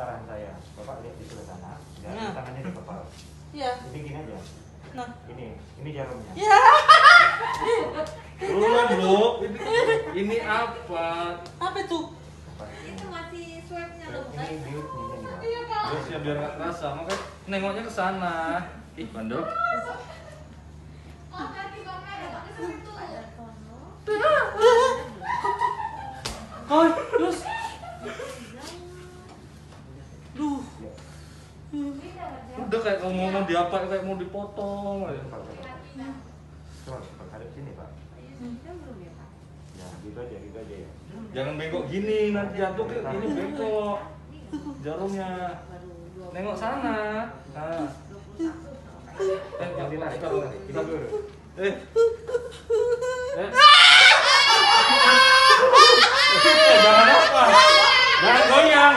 arahan saya. Bapak lihat di sebelah sana, dan Nah. tangannya di kepala. Iya. Ini gini aja. Nah. Ini, ini jarumnya. Iya. Bro. Ini, apa? Apa itu? Itu masih swabnya loh? Ini biut ini nih, Pak. Iya, Pak. Terus ya biar nggak terasa, makanya nengoknya ke sana. Ih, bandel. Oh, ya. Oh, terus. Duh. Ya. Udah kayak kamu ngomong diapa kayak mau dipotong. aja. Pak, Pak. Pak, sini, Pak. Ya, gitu aja, gitu aja ya. Jangan bengkok gini, nanti jatuh ke ini bengkok. Jarumnya. Nengok sana. Nah. Eh, Stop. kita dulu. Eh. Eh. Eh, jangan apa? Jangan goyang.